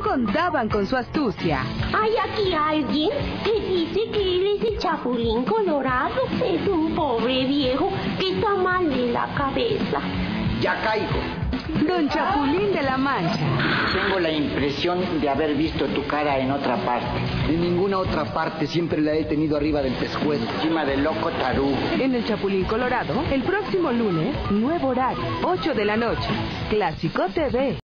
contaban con su astucia. Hay aquí alguien que dice que él es el Chapulín Colorado. Es un pobre viejo que está mal de la cabeza. Ya caigo. Don Chapulín de la Mancha. Tengo la impresión de haber visto tu cara en otra parte. En ninguna otra parte siempre la he tenido arriba del pescuezo. Encima del loco tarugo. En el Chapulín Colorado, el próximo lunes, nuevo horario, 8 de la noche. Clásico TV.